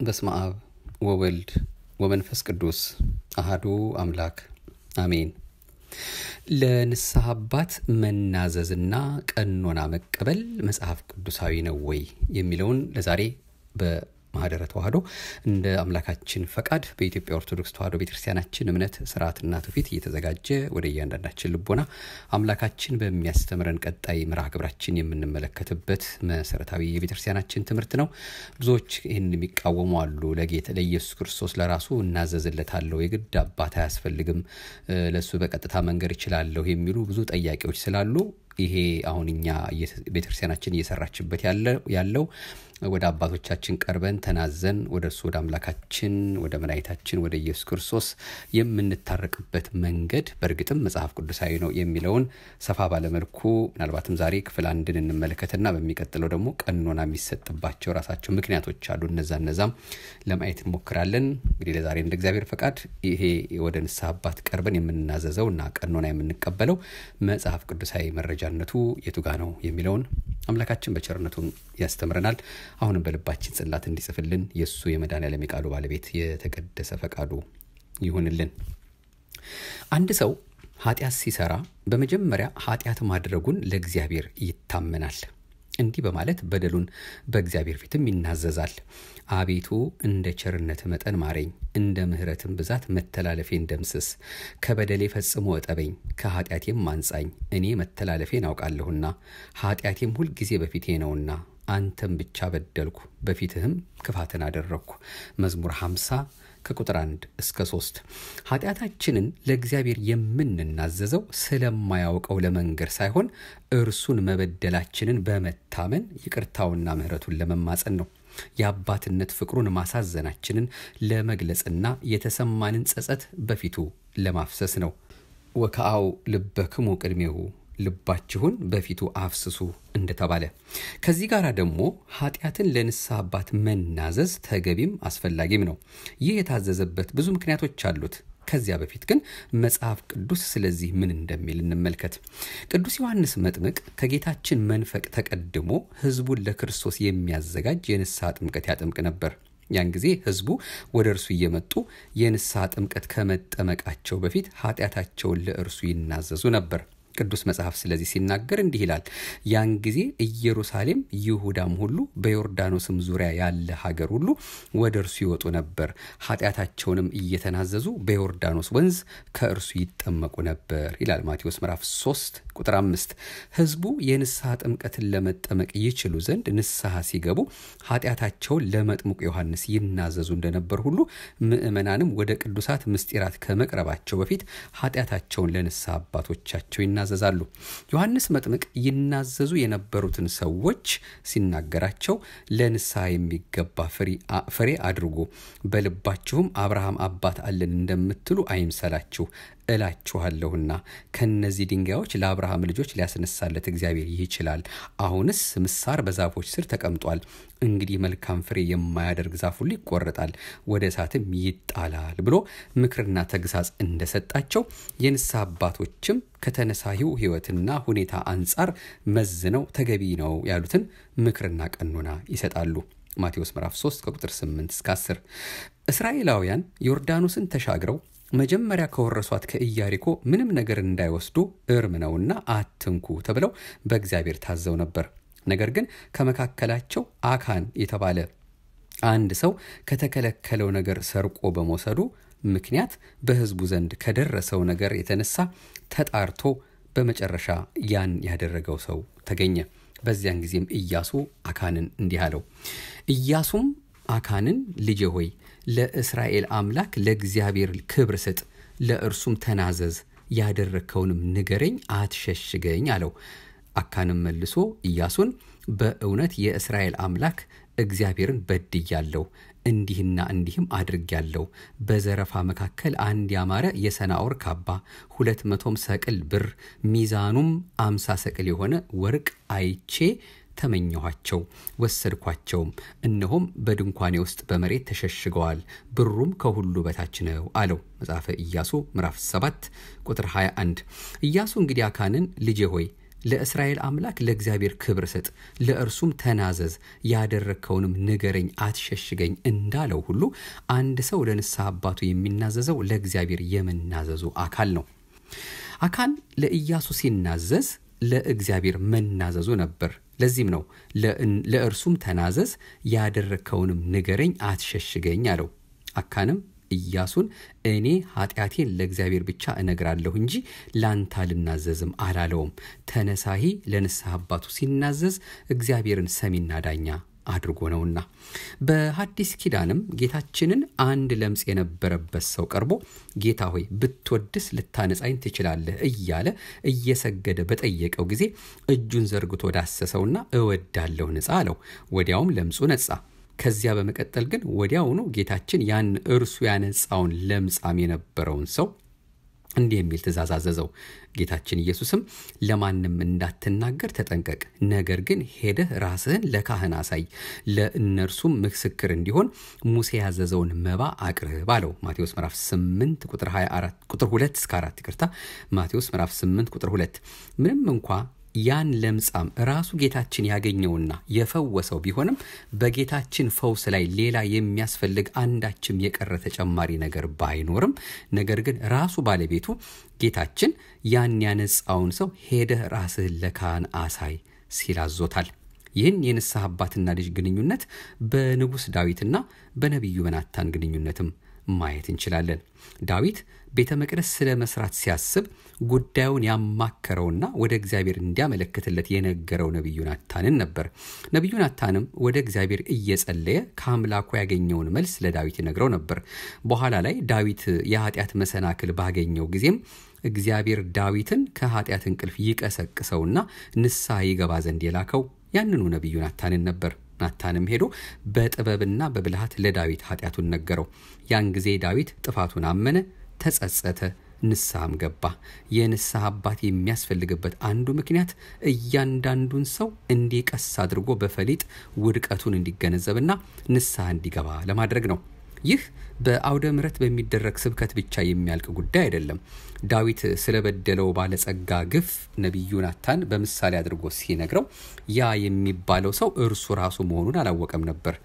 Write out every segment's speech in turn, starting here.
በስመ አብ ወወልድ ወመንፈስ ቅዱስ አሃዱ አምላክ አሜን። ለንስሐ አባት መናዘዝና ቀኖና መቀበል መጽሐፍ ቅዱሳዊ ነው ወይ የሚለውን ለዛሬ በማህደረ ተዋህዶ እንደ አምላካችን ፈቃድ በኢትዮጵያ ኦርቶዶክስ ተዋህዶ ቤተክርስቲያናችን እምነት ስርዓትና ትውፊት እየተዘጋጀ ወደ እያንዳንዳችን ልቦና አምላካችን በሚያስተምረን ቀጣይ መርሃ ግብራችን የምንመለከትበት መሰረታዊ የቤተክርስቲያናችን ትምህርት ነው። ብዙዎች ይህን የሚቃወሙ አሉ። ለጌታ ለኢየሱስ ክርስቶስ ለራሱ እናዘዝለታለሁ፣ የግድ አባት አያስፈልግም፣ ለእሱ በቀጥታ መንገድ እችላለሁ የሚሉ ብዙ ጠያቂዎች ስላሉ ይሄ አሁን እኛ ቤተክርስቲያናችን እየሰራችበት ያለው ወደ አባቶቻችን ቀርበን ተናዘን ወደ እርሱ ወደ አምላካችን ወደ መድኃኒታችን ወደ ኢየሱስ ክርስቶስ የምንታረቅበት መንገድ በእርግጥም መጽሐፍ ቅዱሳዊ ነው የሚለውን ሰፋ ባለመልኩ ምናልባትም ዛሬ ክፍል አንድን እንመለከትና በሚቀጥለው ደግሞ ቀኖና የሚሰጥባቸው ራሳቸው ምክንያቶች አሉ። እነዛ እነዛም ለማየት እንሞክራለን። እንግዲህ ለዛሬ እንደ እግዚአብሔር ፈቃድ ይሄ ወደ ንስሐ አባት ቀርበን የምንናዘዘው እና ቀኖና የምንቀበለው መጽሐፍ ቅዱሳዊ መረጃነቱ የቱጋ ነው የሚለውን አምላካችን በቸርነቱ ያስተምረናል። አሁንም በልባችን ጽላት እንዲጽፍልን የእሱ የመድኃኔዓለም የቃሉ ባለቤት የተቀደሰ ፈቃዱ ይሁንልን። አንድ ሰው ኃጢአት ሲሰራ በመጀመሪያ ኃጢአት ማድረጉን ለእግዚአብሔር ይታመናል። እንዲህ በማለት በደሉን በእግዚአብሔር ፊትም ይናዘዛል። አቤቱ እንደ ቸርነት መጠን ማረኝ፣ እንደ ምሕረትም ብዛት መተላለፌን ደምስስ። ከበደሌ ፈጽሞ እጠበኝ፣ ከኃጢአቴም አንጻኝ። እኔ መተላለፌን አውቃለሁና ኃጢአቴም ሁልጊዜ በፊቴ ነውና አንተም ብቻ በደልኩ፣ በፊትህም ክፋትን አደረግኩ። መዝሙር 50 ከቁጥር 1 እስከ 3 ኃጢአታችንን ለእግዚአብሔር የምንናዘዘው ስለማያውቀው ለመንገር ሳይሆን እርሱን መበደላችንን በመታመን ይቅርታውና ምሕረቱን ለመማጸን ነው። የአባትነት ፍቅሩን ማሳዘናችንን ለመግለጽና የተሰማንን ጸጸት በፊቱ ለማፍሰስ ነው። ወከአው ልበክሙ ቅድሜሁ ልባችሁን በፊቱ አፍስሱ እንደተባለ ከዚህ ጋር ደግሞ ኃጢአትን ለንስሐ አባት መናዘዝ ተገቢም አስፈላጊም ነው። ይህ የታዘዘበት ብዙ ምክንያቶች አሉት። ከዚያ በፊት ግን መጽሐፍ ቅዱስ ስለዚህ ምን እንደሚል እንመልከት። ቅዱስ ዮሐንስ መጥምቅ ከጌታችን መንፈቅ ተቀድሞ ሕዝቡን ለክርስቶስ የሚያዘጋጅ የንስሐ ጥምቀት ያጠምቅ ነበር። ያን ጊዜ ሕዝቡ ወደ እርሱ እየመጡ የንስሐ ጥምቀት ከመጠመቃቸው በፊት ኃጢአታቸውን ለእርሱ ይናዘዙ ነበር። ቅዱስ መጽሐፍ ስለዚህ ሲናገር እንዲህ ይላል። ያን ጊዜ ኢየሩሳሌም፣ ይሁዳም ሁሉ በዮርዳኖስም ዙሪያ ያለ ሀገር ሁሉ ወደ እርሱ ይወጡ ነበር። ኃጢአታቸውንም እየተናዘዙ በዮርዳኖስ ወንዝ ከእርሱ ይጠመቁ ነበር ይላል ማቴዎስ ምዕራፍ 3 ቁጥር አምስት ህዝቡ የንስሐ ጥምቀትን ለመጠመቅ ይችሉ ዘንድ ንስሐ ሲገቡ ኃጢአታቸውን ለመጥምቁ ዮሐንስ ይናዘዙ እንደነበር ሁሉ ምእመናንም ወደ ቅዱሳት ምስጢራት ከመቅረባቸው በፊት ኃጢአታቸውን ለንስሐ አባቶቻቸው ይናዘዛሉ። ዮሐንስ መጥምቅ ይናዘዙ የነበሩትን ሰዎች ሲናገራቸው ለንስሐ የሚገባ ፍሬ አድርጎ በልባችሁም አብርሃም አባት አለን እንደምትሉ አይምሰላችሁ እላችኋለሁና ከነዚህ ድንጋዮች ለአብርሃም ልጆች ሊያስነሳለት እግዚአብሔር ይችላል። አሁንስ ምሳር በዛፎች ስር ተቀምጧል። እንግዲህ መልካም ፍሬ የማያደርግ ዛፍ ሁሉ ይቆረጣል፣ ወደ እሳትም ይጣላል ብሎ ምክርና ተግሳጽ እንደሰጣቸው የንስሐ አባቶችም ከተነሳሂው ሕይወትና ሁኔታ አንጻር መዝነው ተገቢ ነው ያሉትን ምክርና ቀኖና ይሰጣሉ። ማቴዎስ ምዕራፍ 3 ከቁጥር 8 እስከ 10 እስራኤላውያን ዮርዳኖስን ተሻግረው መጀመሪያ ከወረሷት ከኢያሪኮ ምንም ነገር እንዳይወስዱ እርም ነውና አትንኩ ተብለው በእግዚአብሔር ታዘው ነበር። ነገር ግን ከመካከላቸው አካን የተባለ አንድ ሰው ከተከለከለው ነገር ሰርቆ በመውሰዱ ምክንያት በሕዝቡ ዘንድ ከደረሰው ነገር የተነሳ ተጣርቶ በመጨረሻ ያን ያደረገው ሰው ተገኘ። በዚያን ጊዜም ኢያሱ አካንን እንዲህ አለው። ኢያሱም አካንን ልጄ ሆይ ለእስራኤል አምላክ ለእግዚአብሔር ክብር ስጥ፣ ለእርሱም ተናዘዝ፣ ያደረግከውንም ንገረኝ፣ አትሸሽገኝ አለው። አካንም መልሶ ኢያሱን በእውነት የእስራኤል አምላክ እግዚአብሔርን በድያለሁ፣ እንዲህና እንዲህም አድርጌያለሁ። በዘረፋ መካከል አንድ ያማረ የሰናኦር ካባ፣ ሁለት መቶም ሰቅል ብር፣ ሚዛኑም አምሳ ሰቅል የሆነ ወርቅ አይቼ ተመኘኋቸው፣ ወሰድኳቸውም። እነሆም በድንኳኔ ውስጥ በመሬት ተሸሽገዋል፣ ብሩም ከሁሉ በታች ነው አለው። መጽሐፈ ኢያሱ ምዕራፍ 7 ቁጥር 21። ኢያሱ እንግዲህ አካንን ልጄ ሆይ ለእስራኤል አምላክ ለእግዚአብሔር ክብር ስጥ፣ ለእርሱም ተናዘዝ፣ ያደረግከውንም ንገረኝ፣ አትሸሽገኝ እንዳለው ሁሉ አንድ ሰው ለንስሐ አባቱ የሚናዘዘው ለእግዚአብሔር የመናዘዙ አካል ነው። አካን ለኢያሱ ሲናዘዝ ለእግዚአብሔር መናዘዙ ነበር። ለዚህም ነው ለእርሱም ተናዘዝ፣ ያደረግከውንም ንገረኝ፣ አትሸሽገኝ አለው። አካንም ኢያሱን እኔ ኃጢአቴን ለእግዚአብሔር ብቻ እነግራለሁ እንጂ ላንተ አልናዘዝም አላለውም። ተነሳሂ ለንስሐ አባቱ ሲናዘዝ እግዚአብሔርን ሰሚና ዳኛ አድርጎ ነውና። በሐዲስ ኪዳንም ጌታችንን አንድ ለምጽ የነበረበት ሰው ቀርቦ ጌታ ሆይ ብትወድስ ልታነጻኝ ትችላለህ እያለ እየሰገደ በጠየቀው ጊዜ እጁን ዘርግቶ ዳሰሰውና እወዳለሁ ንጻ አለው። ወዲያውም ለምጹ ነጻ። ከዚያ በመቀጠል ግን ወዲያውኑ ጌታችን ያን እርሱ ያነጻውን ለምጻም የነበረውን ሰው እንዲህ የሚል ትእዛዝ አዘዘው። ጌታችን ኢየሱስም ለማንም እንዳትናገር ተጠንቀቅ፣ ነገር ግን ሄደህ ራስህን ለካህን አሳይ፣ ለእነርሱም ምስክር እንዲሆን ሙሴ ያዘዘውን መባ አቅርብ አለው። ማቴዎስ ምዕራፍ 8 ቁጥር 24 ቁጥር 2 እስከ 4 ይቅርታ፣ ማቴዎስ ምዕራፍ 8 ቁጥር 2 ምንም እንኳ ያን ለምጻም ራሱ ጌታችን ያገኘውና የፈወሰው ቢሆንም በጌታችን ፈውስ ላይ ሌላ የሚያስፈልግ አንዳችም የቀረ ተጨማሪ ነገር ባይኖርም፣ ነገር ግን ራሱ ባለቤቱ ጌታችን ያን ያነጻውን ሰው ሄደህ ራስህን ለካህን አሳይ ሲል አዞታል። ይህን የንስሐ አባትና ልጅ ግንኙነት በንጉሥ ዳዊትና በነቢዩ በናታን ግንኙነትም ማየት እንችላለን። ዳዊት ቤተ መቅደስ ስለ መስራት ሲያስብ ጉዳዩን ያማከረውና ወደ እግዚአብሔር እንዲያመለክትለት የነገረው ነቢዩ ናታንን ነበር። ነቢዩ ናታንም ወደ እግዚአብሔር እየጸለየ ከአምላኩ ያገኘውን መልስ ለዳዊት ይነግረው ነበር። በኋላ ላይ ዳዊት የኃጢአት መሰናክል ባገኘው ጊዜም እግዚአብሔር ዳዊትን ከኃጢአት እንቅልፍ ይቀሰቅሰውና ንስሐ ይገባ ዘንድ የላከው ያንኑ ነቢዩ ናታንን ነበር። ናታንም ሄዶ በጥበብና በብልሃት ለዳዊት ኃጢአቱን ነገረው። ያን ጊዜ ዳዊት ጥፋቱን አመነ፣ ተጸጸተ፣ ንስሐም ገባ። የንስሐ አባት የሚያስፈልግበት አንዱ ምክንያት እያንዳንዱን ሰው እንዲህ ቀስ አድርጎ በፈሊጥ ውድቀቱን እንዲገነዘብና ንስሐ እንዲገባ ለማድረግ ነው። ይህ በአውደ ምሕረት በሚደረግ ስብከት ብቻ የሚያልቅ ጉዳይ አይደለም። ዳዊት ስለበደለው ባለጸጋ ግፍ ነቢዩ ናታን በምሳሌ አድርጎ ሲነግረው ያ የሚባለው ሰው እርሱ ራሱ መሆኑን አላወቀም ነበር።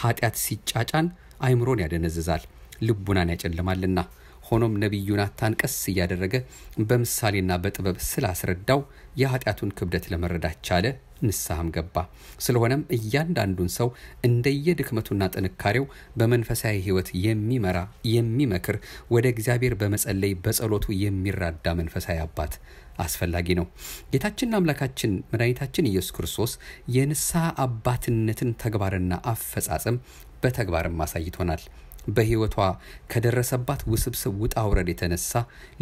ኃጢአት ሲጫጫን አይምሮን ያደነዝዛል፣ ልቡናን ያጨልማልና። ሆኖም ነቢዩ ናታን ቀስ እያደረገ በምሳሌና በጥበብ ስላስረዳው የኃጢአቱን ክብደት ለመረዳት ቻለ፣ ንስሐም ገባ። ስለሆነም እያንዳንዱን ሰው እንደየድክመቱና ጥንካሬው በመንፈሳዊ ሕይወት የሚመራ የሚመክር፣ ወደ እግዚአብሔር በመጸለይ በጸሎቱ የሚራዳ መንፈሳዊ አባት አስፈላጊ ነው። ጌታችንና አምላካችን መድኃኒታችን ኢየሱስ ክርስቶስ የንስሐ አባትነትን ተግባርና አፈጻጸም በተግባርም አሳይቶናል። በሕይወቷ ከደረሰባት ውስብስብ ውጣ ውረድ የተነሳ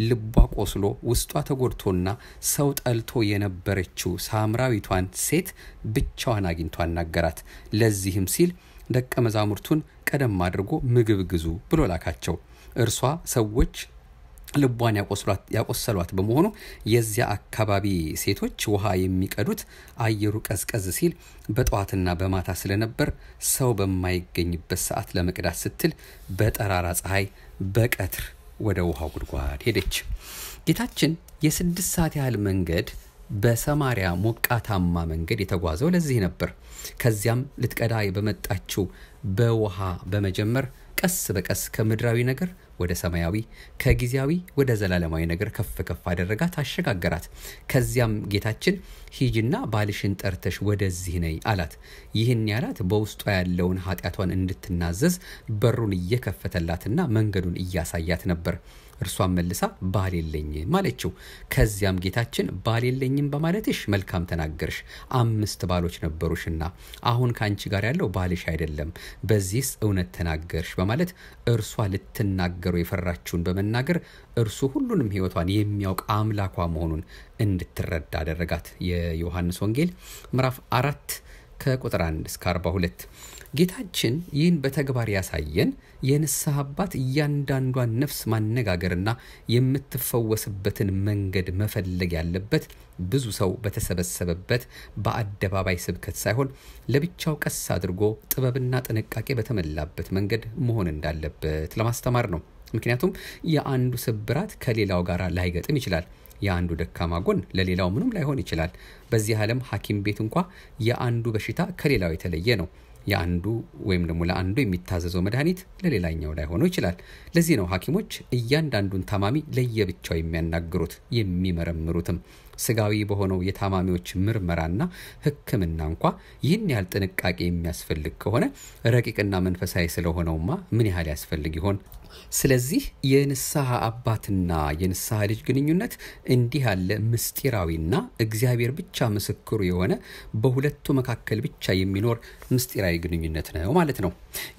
ልቧ ቆስሎ ውስጧ ተጎድቶና ሰው ጠልቶ የነበረችው ሳምራዊቷን ሴት ብቻዋን አግኝቶ አናገራት። ለዚህም ሲል ደቀ መዛሙርቱን ቀደም አድርጎ ምግብ ግዙ ብሎ ላካቸው። እርሷ ሰዎች ልቧን ያቆሰሏት በመሆኑ የዚያ አካባቢ ሴቶች ውሃ የሚቀዱት አየሩ ቀዝቀዝ ሲል በጠዋትና በማታ ስለነበር ሰው በማይገኝበት ሰዓት ለመቅዳት ስትል በጠራራ ፀሐይ በቀትር ወደ ውሃው ጉድጓድ ሄደች። ጌታችን የስድስት ሰዓት ያህል መንገድ በሰማሪያ ሞቃታማ መንገድ የተጓዘው ለዚህ ነበር። ከዚያም ልትቀዳ በመጣችው በውሃ በመጀመር ቀስ በቀስ ከምድራዊ ነገር ወደ ሰማያዊ ከጊዜያዊ ወደ ዘላለማዊ ነገር ከፍ ከፍ አደረጋት፣ አሸጋገራት። ከዚያም ጌታችን ሂጅና ባልሽን ጠርተሽ ወደዚህ ነይ አላት። ይህን ያላት በውስጧ ያለውን ኃጢአቷን እንድትናዘዝ በሩን እየከፈተላትና መንገዱን እያሳያት ነበር። እርሷን መልሳ ባል የለኝም አለችው። ከዚያም ጌታችን ባል የለኝም በማለትሽ መልካም ተናገርሽ፣ አምስት ባሎች ነበሩሽና አሁን ከአንቺ ጋር ያለው ባልሽ አይደለም፣ በዚህስ እውነት ተናገርሽ በማለት እርሷ ልትናገረው የፈራችውን በመናገር እርሱ ሁሉንም ሕይወቷን የሚያውቅ አምላኳ መሆኑን እንድትረዳ አደረጋት። የዮሐንስ ወንጌል ምዕራፍ አራት ከቁጥር 1 እስከ 42 ጌታችን ይህን በተግባር ያሳየን የንስሐ አባት እያንዳንዷን ነፍስ ማነጋገርና የምትፈወስበትን መንገድ መፈለግ ያለበት ብዙ ሰው በተሰበሰበበት በአደባባይ ስብከት ሳይሆን ለብቻው ቀስ አድርጎ ጥበብና ጥንቃቄ በተሞላበት መንገድ መሆን እንዳለበት ለማስተማር ነው። ምክንያቱም የአንዱ ስብራት ከሌላው ጋር ላይገጥም ይችላል። የአንዱ ደካማ ጎን ለሌላው ምንም ላይሆን ይችላል። በዚህ ዓለም ሐኪም ቤት እንኳ የአንዱ በሽታ ከሌላው የተለየ ነው። የአንዱ ወይም ደግሞ ለአንዱ የሚታዘዘው መድኃኒት ለሌላኛው ላይ ሆኖ ይችላል። ለዚህ ነው ሐኪሞች እያንዳንዱን ታማሚ ለየብቻው የሚያናግሩት የሚመረምሩትም። ስጋዊ በሆነው የታማሚዎች ምርመራና ሕክምና እንኳ ይህን ያህል ጥንቃቄ የሚያስፈልግ ከሆነ ረቂቅና መንፈሳዊ ስለሆነውማ ምን ያህል ያስፈልግ ይሆን? ስለዚህ የንስሐ አባትና የንስሐ ልጅ ግንኙነት እንዲህ ያለ ምስጢራዊና እግዚአብሔር ብቻ ምስክሩ የሆነ በሁለቱ መካከል ብቻ የሚኖር ምስጢራዊ ግንኙነት ነው ማለት ነው።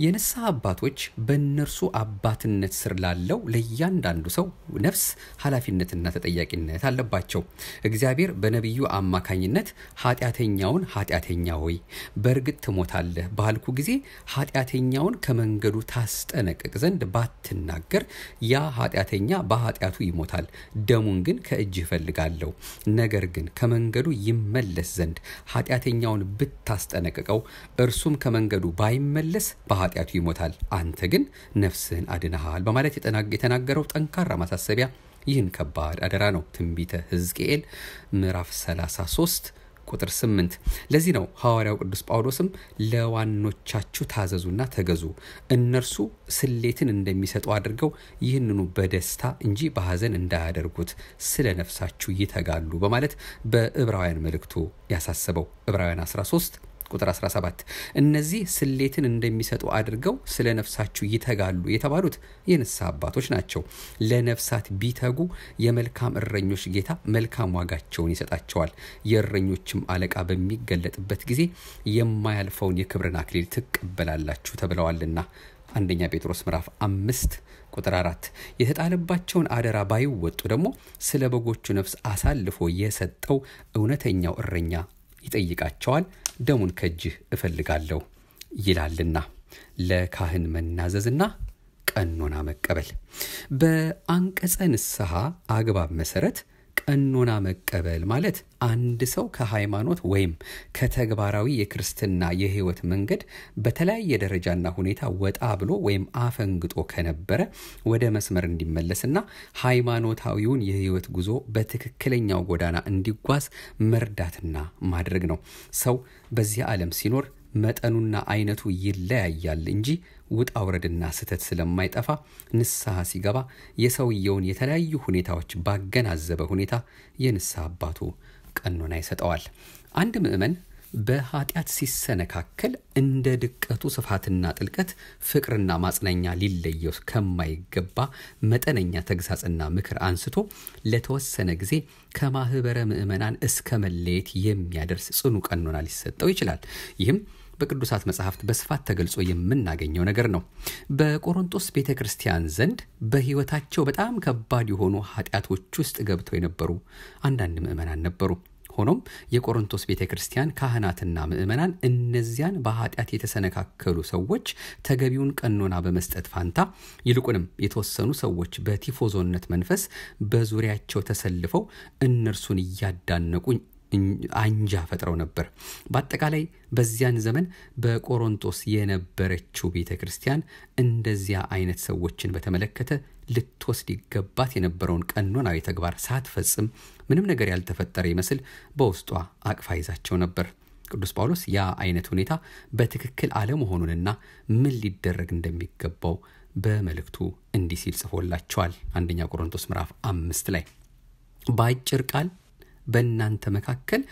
የንስሐ አባቶች በእነርሱ አባትነት ስር ላለው ለእያንዳንዱ ሰው ነፍስ ኃላፊነትና ተጠያቂነት አለባቸው። እግዚአብሔር በነቢዩ አማካኝነት ኃጢአተኛውን ኃጢአተኛ ሆይ በእርግጥ ትሞታለህ ባልኩ ጊዜ ኃጢአተኛውን ከመንገዱ ታስጠነቅቅ ዘንድ ባትናገር ያ ኃጢአተኛ በኃጢአቱ ይሞታል፣ ደሙን ግን ከእጅህ እፈልጋለሁ። ነገር ግን ከመንገዱ ይመለስ ዘንድ ኃጢአተኛውን ብታስጠነቅቀው እርሱም ከመንገዱ ባይመለስ በኃጢአቱ ይሞታል፣ አንተ ግን ነፍስህን አድነሃል በማለት የተናገረው ጠንካራ ማሳሰቢያ ይህን ከባድ አደራ ነው። ትንቢተ ሕዝቅኤል ምዕራፍ 33 ቁጥር 8። ለዚህ ነው ሐዋርያው ቅዱስ ጳውሎስም ለዋኖቻችሁ ታዘዙና ተገዙ፣ እነርሱ ስሌትን እንደሚሰጡ አድርገው ይህንኑ በደስታ እንጂ በሐዘን እንዳያደርጉት ስለ ነፍሳችሁ ይተጋሉ በማለት በዕብራውያን መልእክቱ ያሳሰበው ዕብራውያን 13 ቁጥር 17 እነዚህ ስሌትን እንደሚሰጡ አድርገው ስለ ነፍሳችሁ ይተጋሉ የተባሉት የንስሐ አባቶች ናቸው። ለነፍሳት ቢተጉ የመልካም እረኞች ጌታ መልካም ዋጋቸውን ይሰጣቸዋል። የእረኞችም አለቃ በሚገለጥበት ጊዜ የማያልፈውን የክብርን አክሊል ትቀበላላችሁ ተብለዋልና አንደኛ ጴጥሮስ ምዕራፍ አምስት ቁጥር አራት የተጣለባቸውን አደራ ባይወጡ ደግሞ ስለ በጎቹ ነፍስ አሳልፎ የሰጠው እውነተኛው እረኛ ይጠይቃቸዋል። ደሙን ከእጅህ እፈልጋለሁ ይላልና ለካህን መናዘዝና ቀኖና መቀበል በአንቀጸ ንስሐ አግባብ መሰረት ቀኖና መቀበል ማለት አንድ ሰው ከሃይማኖት ወይም ከተግባራዊ የክርስትና የህይወት መንገድ በተለያየ ደረጃና ሁኔታ ወጣ ብሎ ወይም አፈንግጦ ከነበረ ወደ መስመር እንዲመለስና ሃይማኖታዊውን የህይወት ጉዞ በትክክለኛው ጎዳና እንዲጓዝ መርዳትና ማድረግ ነው። ሰው በዚህ ዓለም ሲኖር መጠኑና አይነቱ ይለያያል እንጂ ውጣ ውረድና ስህተት ስለማይጠፋ ንስሐ ሲገባ የሰውየውን የተለያዩ ሁኔታዎች ባገናዘበ ሁኔታ የንስሐ አባቱ ቀኖና ይሰጠዋል። አንድ ምዕመን በኃጢአት ሲሰነካከል እንደ ድቀቱ ስፋትና ጥልቀት ፍቅርና ማጽናኛ ሊለየው ከማይገባ መጠነኛ ተግሳጽና ምክር አንስቶ ለተወሰነ ጊዜ ከማህበረ ምዕመናን እስከ መለየት የሚያደርስ ጽኑ ቀኖና ሊሰጠው ይችላል። ይህም በቅዱሳት መጽሐፍት በስፋት ተገልጾ የምናገኘው ነገር ነው። በቆሮንቶስ ቤተ ክርስቲያን ዘንድ በሕይወታቸው በጣም ከባድ የሆኑ ኃጢአቶች ውስጥ ገብተው የነበሩ አንዳንድ ምዕመናን ነበሩ። ሆኖም የቆሮንቶስ ቤተ ክርስቲያን ካህናትና ምዕመናን እነዚያን በኃጢአት የተሰነካከሉ ሰዎች ተገቢውን ቀኖና በመስጠት ፋንታ ይልቁንም የተወሰኑ ሰዎች በቲፎዞነት መንፈስ በዙሪያቸው ተሰልፈው እነርሱን እያዳነቁ አንጃ ፈጥረው ነበር። በአጠቃላይ በዚያን ዘመን በቆሮንቶስ የነበረችው ቤተ ክርስቲያን እንደዚያ አይነት ሰዎችን በተመለከተ ልትወስድ ይገባት የነበረውን ቀኖናዊ ተግባር ሳትፈጽም ምንም ነገር ያልተፈጠረ ይመስል በውስጧ አቅፋ ይዛቸው ነበር። ቅዱስ ጳውሎስ ያ አይነት ሁኔታ በትክክል አለመሆኑንና ምን ሊደረግ እንደሚገባው በመልእክቱ እንዲህ ሲል ጽፎላቸዋል። አንደኛ ቆሮንቶስ ምዕራፍ አምስት ላይ በአጭር ቃል በእናንተ መካከል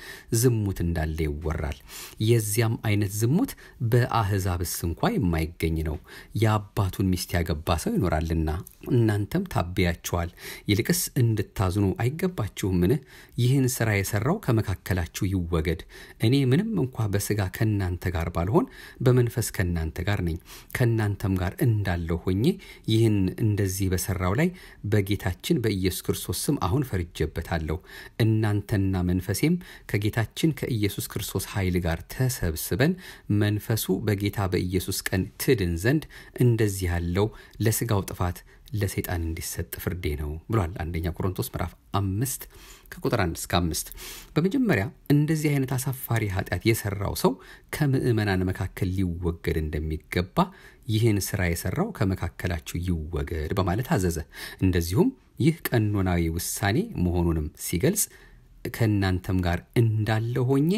ዝሙት እንዳለ ይወራል። የዚያም አይነት ዝሙት በአሕዛብስ እንኳ የማይገኝ ነው። የአባቱን ሚስት ያገባ ሰው ይኖራልና እናንተም ታብያችኋል። ይልቅስ እንድታዝኑ አይገባችሁምን? ይህን ስራ የሰራው ከመካከላችሁ ይወገድ። እኔ ምንም እንኳ በስጋ ከእናንተ ጋር ባልሆን በመንፈስ ከእናንተ ጋር ነኝ። ከእናንተም ጋር እንዳለው ሆኜ ይህን እንደዚህ በሰራው ላይ በጌታችን በኢየሱስ ክርስቶስ ስም አሁን ፈርጄበታለሁ። እናንተና መንፈሴም ከጌታችን ከኢየሱስ ክርስቶስ ኃይል ጋር ተሰብስበን መንፈሱ በጌታ በኢየሱስ ቀን ትድን ዘንድ እንደዚህ ያለው ለስጋው ጥፋት ለሰይጣን እንዲሰጥ ፍርዴ ነው ብሏል። አንደኛ ቆሮንቶስ ምዕራፍ አምስት ከቁጥር አንድ እስከ አምስት በመጀመሪያ እንደዚህ አይነት አሳፋሪ ኃጢአት የሰራው ሰው ከምዕመናን መካከል ሊወገድ እንደሚገባ ይህን ስራ የሰራው ከመካከላችሁ ይወገድ በማለት አዘዘ። እንደዚሁም ይህ ቀኖናዊ ውሳኔ መሆኑንም ሲገልጽ ከእናንተም ጋር እንዳለ ሆኜ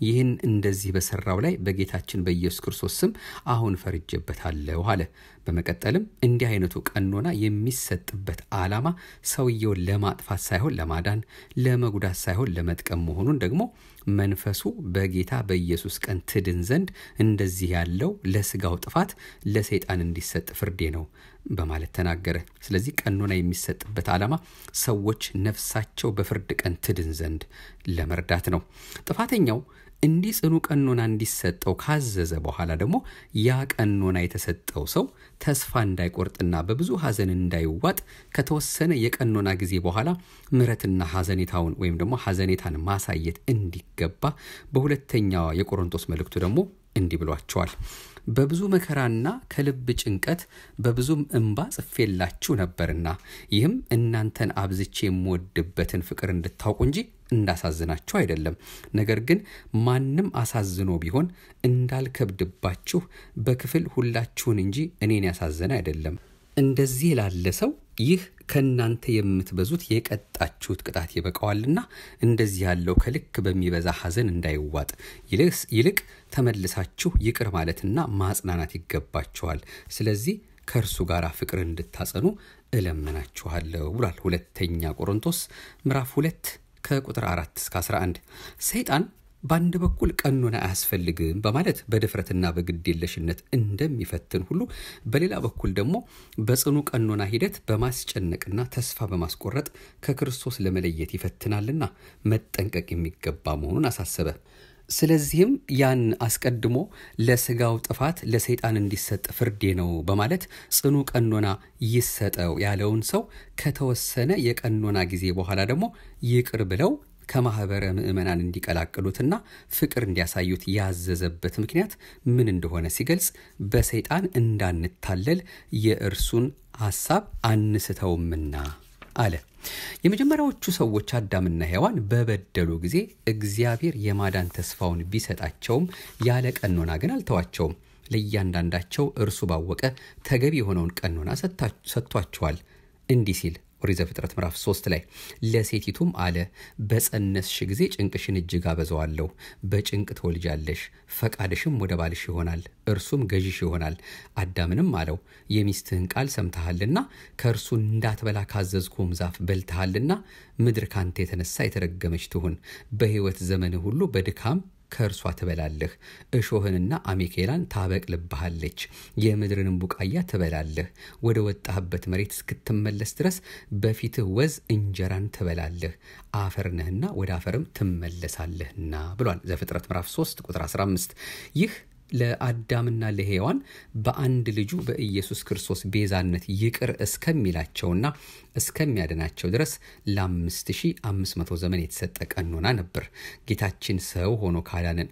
ይህን እንደዚህ በሰራው ላይ በጌታችን በኢየሱስ ክርስቶስ ስም አሁን ፈርጄበታለሁ አለ። በመቀጠልም እንዲህ አይነቱ ቀኖና የሚሰጥበት ዓላማ ሰውየውን ለማጥፋት ሳይሆን ለማዳን፣ ለመጉዳት ሳይሆን ለመጥቀም መሆኑን ደግሞ መንፈሱ በጌታ በኢየሱስ ቀን ትድን ዘንድ እንደዚህ ያለው ለስጋው ጥፋት ለሰይጣን እንዲሰጥ ፍርዴ ነው በማለት ተናገረ። ስለዚህ ቀኖና የሚሰጥበት ዓላማ ሰዎች ነፍሳቸው በፍርድ ቀን ትድን ዘንድ ለመርዳት ነው። ጥፋተኛው እንዲህ ጽኑ ቀኖና እንዲሰጠው ካዘዘ በኋላ ደግሞ ያ ቀኖና የተሰጠው ሰው ተስፋ እንዳይቆርጥና በብዙ ሐዘን እንዳይዋጥ ከተወሰነ የቀኖና ጊዜ በኋላ ምሕረትና ሐዘኔታውን ወይም ደግሞ ሐዘኔታን ማሳየት እንዲገባ በሁለተኛዋ የቆሮንቶስ መልእክቱ ደግሞ እንዲህ ብሏቸዋል። በብዙ መከራና ከልብ ጭንቀት በብዙም እንባ ጽፌላችሁ ነበርና ይህም እናንተን አብዝቼ የምወድበትን ፍቅር እንድታውቁ እንጂ እንዳሳዝናችሁ አይደለም። ነገር ግን ማንም አሳዝኖ ቢሆን እንዳልከብድባችሁ በክፍል ሁላችሁን እንጂ እኔን ያሳዘነ አይደለም። እንደዚህ ላለ ሰው ይህ ከእናንተ የምትበዙት የቀጣችሁት ቅጣት ይበቃዋልና እንደዚህ ያለው ከልክ በሚበዛ ሐዘን እንዳይዋጥ ይልቅ ተመልሳችሁ ይቅር ማለትና ማጽናናት ይገባችኋል። ስለዚህ ከእርሱ ጋር ፍቅር እንድታጸኑ እለምናችኋለሁ ብሏል። ሁለተኛ ቆሮንቶስ ምዕራፍ ሁለት ከቁጥር 4 እስከ 11 ሰይጣን በአንድ በኩል ቀኖና አያስፈልግም በማለት በድፍረትና በግዴለሽነት እንደሚፈትን ሁሉ በሌላ በኩል ደግሞ በጽኑ ቀኖና ሂደት በማስጨነቅና ተስፋ በማስቆረጥ ከክርስቶስ ለመለየት ይፈትናልና መጠንቀቅ የሚገባ መሆኑን አሳሰበ። ስለዚህም ያን አስቀድሞ ለስጋው ጥፋት ለሰይጣን እንዲሰጥ ፍርዴ ነው በማለት ጽኑ ቀኖና ይሰጠው ያለውን ሰው ከተወሰነ የቀኖና ጊዜ በኋላ ደግሞ ይቅር ብለው ከማህበረ ምዕመናን እንዲቀላቅሉትና ፍቅር እንዲያሳዩት ያዘዘበት ምክንያት ምን እንደሆነ ሲገልጽ በሰይጣን እንዳንታለል የእርሱን ሐሳብ አንስተውምና አለ። የመጀመሪያዎቹ ሰዎች አዳምና ሔዋን በበደሉ ጊዜ እግዚአብሔር የማዳን ተስፋውን ቢሰጣቸውም ያለ ቀኖና ግን አልተዋቸውም። ለእያንዳንዳቸው እርሱ ባወቀ ተገቢ የሆነውን ቀኖና ሰጥቷቸዋል። እንዲህ ሲል ኦሪት ዘፍጥረት ምዕራፍ 3 ላይ ለሴቲቱም አለ በጸነስሽ ጊዜ ጭንቅሽን እጅግ አበዛዋለሁ፣ በጭንቅ ትወልጃለሽ፣ ፈቃድሽም ወደ ባልሽ ይሆናል፣ እርሱም ገዥሽ ይሆናል። አዳምንም አለው የሚስትህን ቃል ሰምተሃልና ከእርሱ እንዳትበላ ካዘዝኩም ዛፍ በልተሃልና ምድር ካንተ የተነሳ የተረገመች ትሁን፣ በሕይወት ዘመንህ ሁሉ በድካም ከእርሷ ትበላለህ፣ እሾህንና አሜኬላን ታበቅልብሃለች፣ የምድርንም ቡቃያ ትበላለህ። ወደ ወጣህበት መሬት እስክትመለስ ድረስ በፊትህ ወዝ እንጀራን ትበላለህ፣ አፈር ነህና ወደ አፈርም ትመለሳለህና ብሏል። ዘፍጥረት ምዕራፍ 3 ቁጥር 15 ይህ ለአዳምና ለሔዋን በአንድ ልጁ በኢየሱስ ክርስቶስ ቤዛነት ይቅር እስከሚላቸውና እስከሚያድናቸው ድረስ ለ5500 ዘመን የተሰጠ ቀኖና ነበር። ጌታችን ሰው ሆኖ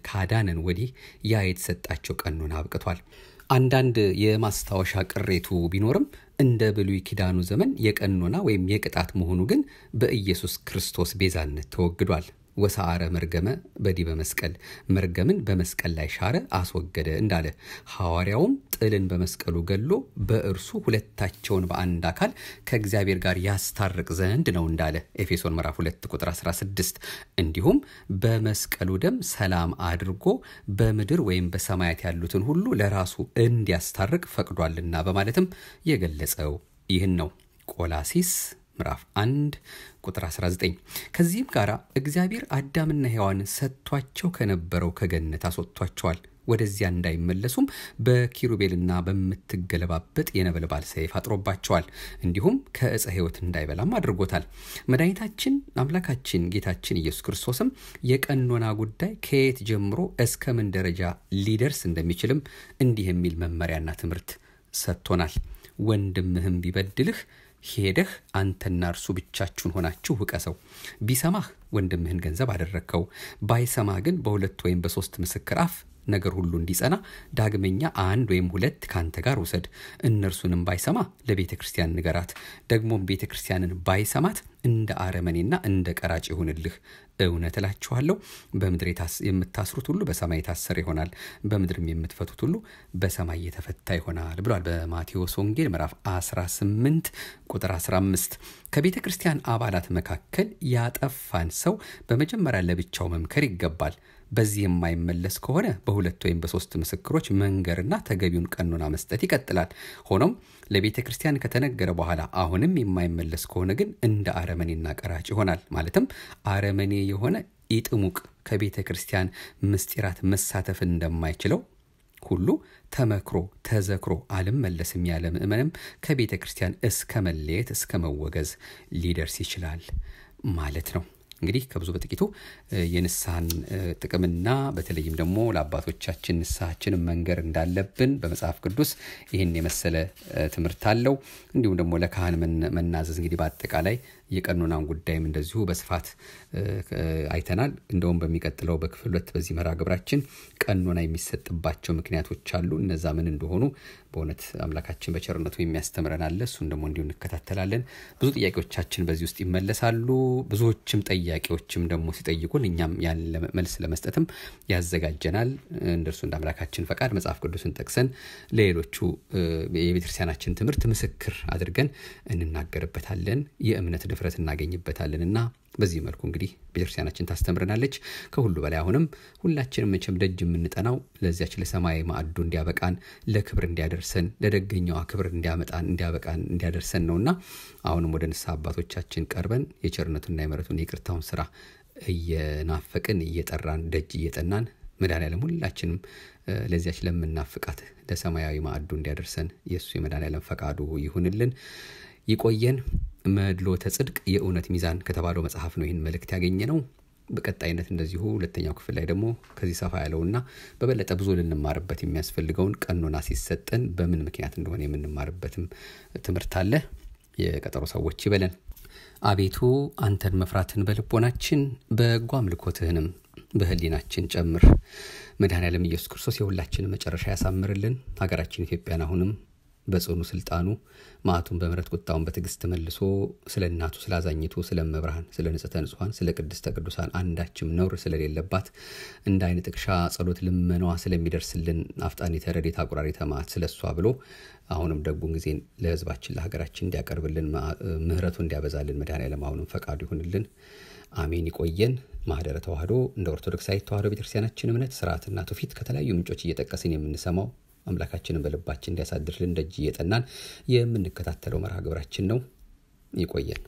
ካዳነን ወዲህ ያ የተሰጣቸው ቀኖና አብቅቷል። አንዳንድ የማስታወሻ ቅሬቱ ቢኖርም እንደ ብሉይ ኪዳኑ ዘመን የቀኖና ወይም የቅጣት መሆኑ ግን በኢየሱስ ክርስቶስ ቤዛነት ተወግዷል። ወሳአረ መርገመ በዲበ መስቀል መርገምን በመስቀል ላይ ሻረ አስወገደ እንዳለ ሐዋርያውም ጥልን በመስቀሉ ገሎ በእርሱ ሁለታቸውን በአንድ አካል ከእግዚአብሔር ጋር ያስታርቅ ዘንድ ነው እንዳለ ኤፌሶን ምዕራፍ 2 ቁጥር 16 እንዲሁም በመስቀሉ ደም ሰላም አድርጎ በምድር ወይም በሰማያት ያሉትን ሁሉ ለራሱ እንዲያስታርቅ ፈቅዷልና በማለትም የገለጸው ይህን ነው። ቆላሲስ ምዕራፍ 1 ቁጥር 19 ከዚህም ጋር እግዚአብሔር አዳምና ሔዋን ሰጥቷቸው ከነበረው ከገነት አስወጥቷቸዋል። ወደዚያ እንዳይመለሱም በኪሩቤልና በምትገለባበጥ የነበልባል ሰይፍ አጥሮባቸዋል። እንዲሁም ከዕፀ ሕይወት እንዳይበላም አድርጎታል። መድኃኒታችን አምላካችን ጌታችን ኢየሱስ ክርስቶስም የቀኖና ጉዳይ ከየት ጀምሮ እስከ ምን ደረጃ ሊደርስ እንደሚችልም እንዲህ የሚል መመሪያና ትምህርት ሰጥቶናል። ወንድምህም ቢበድልህ ሄደህ አንተና እርሱ ብቻችሁን ሆናችሁ ውቀሰው። ቢሰማህ ወንድምህን ገንዘብ አደረግከው፣ ባይሰማህ ግን በሁለት ወይም በሶስት ምስክር አፍ ነገር ሁሉ እንዲጸና ዳግመኛ አንድ ወይም ሁለት ከአንተ ጋር ውሰድ። እነርሱንም ባይሰማ ለቤተ ክርስቲያን ንገራት። ደግሞም ቤተ ክርስቲያንን ባይሰማት እንደ አረመኔና እንደ ቀራጭ ይሁንልህ። እውነት እላችኋለሁ በምድር የምታስሩት ሁሉ በሰማይ የታሰረ ይሆናል፣ በምድርም የምትፈቱት ሁሉ በሰማይ የተፈታ ይሆናል ብሏል። በማቴዎስ ወንጌል ምዕራፍ 18 ቁጥር 15። ከቤተ ክርስቲያን አባላት መካከል ያጠፋን ሰው በመጀመሪያ ለብቻው መምከር ይገባል። በዚህ የማይመለስ ከሆነ በሁለት ወይም በሶስት ምስክሮች መንገርና ተገቢውን ቀኖና መስጠት ይቀጥላል። ሆኖም ለቤተ ክርስቲያን ከተነገረ በኋላ አሁንም የማይመለስ ከሆነ ግን እንደ አረመኔና ቀራጭ ይሆናል። ማለትም አረመኔ የሆነ ኢጥሙቅ ከቤተ ክርስቲያን ምስጢራት መሳተፍ እንደማይችለው ሁሉ ተመክሮ ተዘክሮ አልመለስም ያለ ምእመንም ከቤተ ክርስቲያን እስከ መለየት እስከ መወገዝ ሊደርስ ይችላል ማለት ነው። እንግዲህ ከብዙ በጥቂቱ የንስሐን ጥቅምና በተለይም ደግሞ ለአባቶቻችን ንስሐችንን መንገር እንዳለብን በመጽሐፍ ቅዱስ ይህን የመሰለ ትምህርት አለው። እንዲሁም ደግሞ ለካህን መናዘዝ እንግዲህ በአጠቃላይ የቀኖናን ጉዳይም እንደዚሁ በስፋት አይተናል። እንደውም በሚቀጥለው በክፍል ሁለት በዚህ መርሃ ግብራችን ቀኖና የሚሰጥባቸው ምክንያቶች አሉ። እነዛ ምን እንደሆኑ በእውነት አምላካችን በቸርነቱ የሚያስተምረን አለ። እሱን ደግሞ እንዲሁ እንከታተላለን። ብዙ ጥያቄዎቻችን በዚህ ውስጥ ይመለሳሉ። ብዙዎችም ጠያቂዎችም ደግሞ ሲጠይቁን እኛም ያን መልስ ለመስጠትም ያዘጋጀናል። እንደርሱ እንደ አምላካችን ፈቃድ መጽሐፍ ቅዱስን ጠቅሰን ለሌሎቹ የቤተክርስቲያናችን ትምህርት ምስክር አድርገን እንናገርበታለን። የእምነት ድፍረት እናገኝበታለን እና በዚህ መልኩ እንግዲህ ቤተክርስቲያናችን ታስተምረናለች። ከሁሉ በላይ አሁንም ሁላችንም መቼም ደጅ የምንጠናው ለዚያች ለሰማያዊ ማዕዱ እንዲያበቃን ለክብር እንዲያደርሰን ለደገኛዋ ክብር እንዲያመጣን እንዲያበቃን እንዲያደርሰን ነውና አሁንም ወደ ንስሐ አባቶቻችን ቀርበን የቸርነቱና የምሕረቱን የይቅርታውን ስራ እየናፈቅን እየጠራን ደጅ እየጠናን መድኃኔዓለም ሁላችንም ለዚያች ለምናፍቃት ለሰማያዊ ማዕዱ እንዲያደርሰን የእሱ የመድኃኔዓለም ፈቃዱ ይሁንልን። ይቆየን። መድሎተ ጽድቅ የእውነት ሚዛን ከተባለው መጽሐፍ ነው ይህን መልእክት ያገኘ ነው። በቀጣይነት እንደዚሁ ሁለተኛው ክፍል ላይ ደግሞ ከዚህ ሰፋ ያለውና በበለጠ ብዙ ልንማርበት የሚያስፈልገውን ቀኖና ሲሰጠን በምን ምክንያት እንደሆነ የምንማርበትም ትምህርት አለ። የቀጠሮ ሰዎች ይበለን። አቤቱ አንተን መፍራትን በልቦናችን በጎ አምልኮትህንም በህሊናችን ጨምር። መድኃኔዓለም ኢየሱስ ክርስቶስ የሁላችንን መጨረሻ ያሳምርልን። ሀገራችን ኢትዮጵያን አሁንም በጽኑ ስልጣኑ መዓቱን በምሕረት ቁጣውን በትዕግስት መልሶ ስለ እናቱ ስለ አዛኝቱ ስለ መብርሃን ስለ ንጽሕተ ንጹሐን ስለ ቅድስተ ቅዱሳን አንዳችም ነውር ስለሌለባት እንደ አይነ ጥቅሻ ጸሎት ልመናዋ ስለሚደርስልን አፍጣኒተ ረድኤተ አቁራሪተ መዓት ስለ እሷ ብሎ አሁንም ደጉን ጊዜ ለሕዝባችን ለሀገራችን እንዲያቀርብልን ምሕረቱ እንዲያበዛልን መድኃኔዓለም አሁንም ፈቃዱ ይሁንልን። አሜን። ይቆየን። ማህደረ ተዋህዶ እንደ ኦርቶዶክሳዊት ተዋህዶ ቤተክርስቲያናችን እምነት ስርዓትና ትውፊት ከተለያዩ ምንጮች እየጠቀስን የምንሰማው አምላካችንን በልባችን እንዲያሳድርልን ደጅ እየጠናን የምንከታተለው መርሃ ግብራችን ነው። ይቆየን።